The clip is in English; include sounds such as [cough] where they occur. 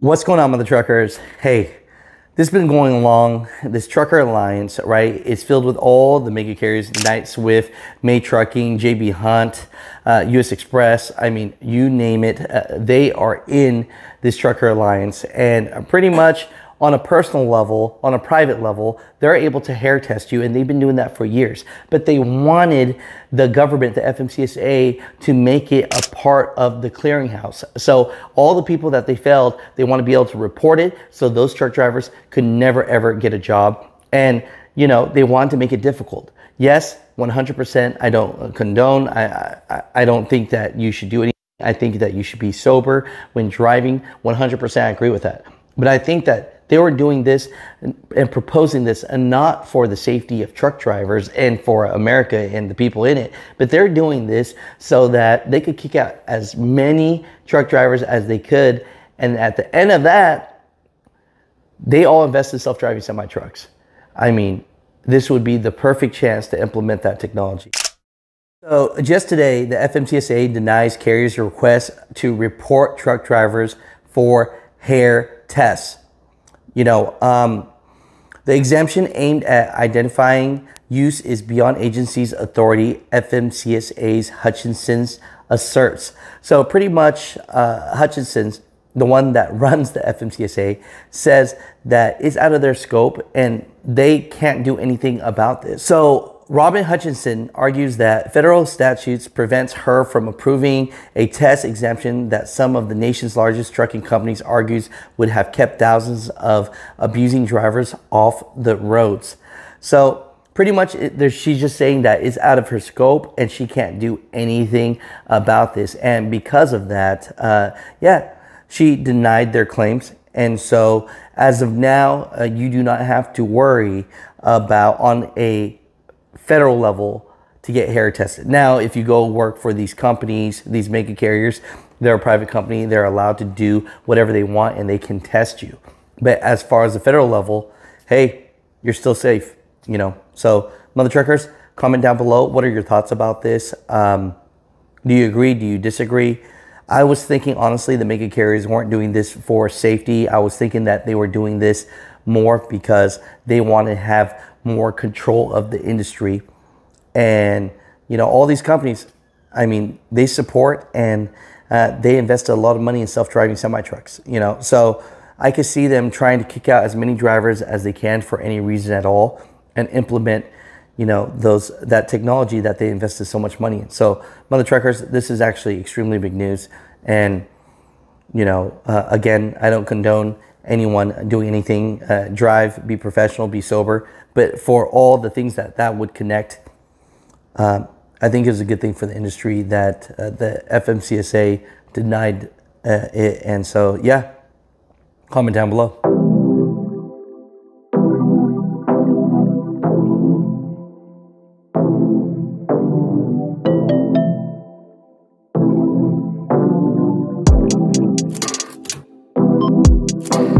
What's going on with the truckers? Hey, this has been going along. This trucker alliance, right? It's filled with all the mega carriers, Knight Swift, May Trucking, JB Hunt, uh, US Express. I mean, you name it. Uh, they are in this trucker alliance and pretty much on a personal level, on a private level, they're able to hair test you, and they've been doing that for years. But they wanted the government, the FMCSA, to make it a part of the clearinghouse. So all the people that they failed, they want to be able to report it, so those truck drivers could never ever get a job. And you know, they want to make it difficult. Yes, 100%. I don't condone. I, I I don't think that you should do anything. I think that you should be sober when driving. 100%. I agree with that. But I think that they were doing this and, proposing this and not for the safety of truck drivers and for America and the people in it, but they're doing this so that they could kick out as many truck drivers as they could. And at the end of that, they all invest in self-driving semi-trucks. I mean, this would be the perfect chance to implement that technology. So just today, the FMCSA denies carriers' request to report truck drivers for hair tests. You know, um, the exemption aimed at identifying use is beyond agency's authority, FMCSA's Hutcheson's asserts. So pretty much uh, Hutcheson's, the one that [laughs] runs the FMCSA, says that it's out of their scope and they can't do anything about this. So Robin Hutcheson argues that federal statutes prevents her from approving a test exemption that some of the nation's largest trucking companies argues would have kept thousands of abusing drivers off the roads. So pretty much she's just saying that it's out of her scope and she can't do anything about this. And because of that, uh, yeah, she denied their claims. And so as of now, uh, you do not have to worry about on a federal level to get hair tested. Now, if you go work for these companies, these mega carriers, they're a private company, they're allowed to do whatever they want and they can test you. But as far as the federal level, hey, you're still safe, you know. So, mother truckers, comment down below. What are your thoughts about this? Um, do you agree? Do you disagree? I was thinking, honestly, the mega carriers weren't doing this for safety. I was thinking that they were doing this more because they want to have more control of the industry. And, you know, all these companies, I mean, they support and uh, they invest a lot of money in self-driving semi-trucks, you know. So I could see them trying to kick out as many drivers as they can for any reason at all and implement, you know, those that technology that they invested so much money in. So, mother truckers, this is actually extremely big news. And, you know, uh, again, I don't condone anyone doing anything. Uh, drive, be professional, be sober. But for all the things that that would connect, uh, I think it was a good thing for the industry that uh, the FMCSA denied uh, it. And so, yeah, comment down below. you